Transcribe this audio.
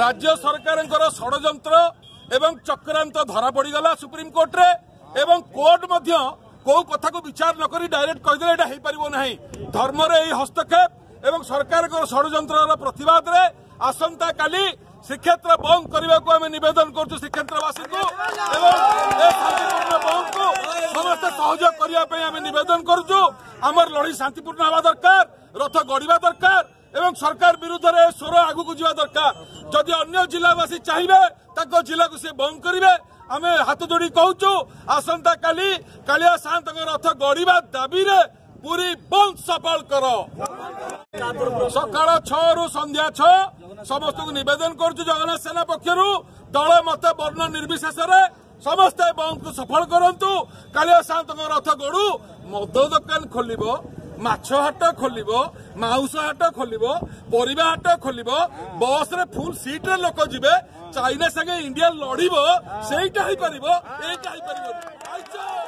রাজ্য সরকারঙ্কর ষড়যন্ত্র এবং চক্রান্ত ধরা পড়িগলা সুপ্রিমকোর্টরে এবং কোর্ট মধ্য কেউ কথা বিচার নকি ডাইরেক্ট কহিদেলে এটা হয়ে পারিব না ধর্মর এই হস্তক্ষেপ এবং সরকারঙ্কর ষড়যন্ত্রর প্রতবাদে আসন্তকালি শ্রীক্ষেত্র বন্ধ করা আমি নিবেদন করছু শ্রীক্ষেত্রবাসী বন্ধু সমস্ত সহযোগ করা আমি নিবেদন করছু আমার লড়াই শান্তিপূর্ণ হওয়া দরকার রথ গড়া দরকার ଏବଂ ସରକାର ବିରୁଦ୍ଧରେ ସ୍ୱର ଆଗକୁ ଯିବା ଦରକାର। ଯଦି ଅନ୍ୟ ଜିଲ୍ଲାବାସୀ ଚାହିଁବେ ତାଙ୍କ ଜିଲ୍ଲାକୁ ସେ ବନ୍ଦ କରିବେ। ଆମେ ହାତ ଯୋଡ଼ି କହୁଛୁ ଆସନ୍ତାକାଲି କାଳିଆ ସାନ୍ତଙ୍କ ରଥ ଗଡ଼ିବା ଦାବିରେ ପୁରୀ ବନ୍ଦ ସଫଳ କର। ସକାଳ ଛଅରୁ ସନ୍ଧ୍ୟା ଛଅ ସମସ୍ତଙ୍କୁ ନିବେଦନ କରୁଛୁ ଜଗନ୍ନାଥ ସେନା ପକ୍ଷରୁ। ଦଳ ମତ ବର୍ଣ୍ଣ ନିର୍ବିଶେଷରେ ସମସ୍ତେ ବନ୍ଦକୁ ସଫଳ କରନ୍ତୁ। କାଳିଆ ସାନ୍ତଙ୍କ ରଥ ଗଡୁ ମଦ ଦୋକାନ ଖୋଲିବ। ମାଛ ହାଟ ଖୋଲିବ ମାଉଁସ ହାଟ ଖୋଲିବ ପରିବା ହାଟ ଖୋଲିବ ବସରେ ଫୁଲ ସିଟରେ ଲୋକ ଯିବେ ଚାଇନା ସାଙ୍ଗେ ଇଣ୍ଡିଆ ଲଢିବ ସେଇଟା ହେଇପାରିବ ଏଇଟା ହେଇପାରିବନି।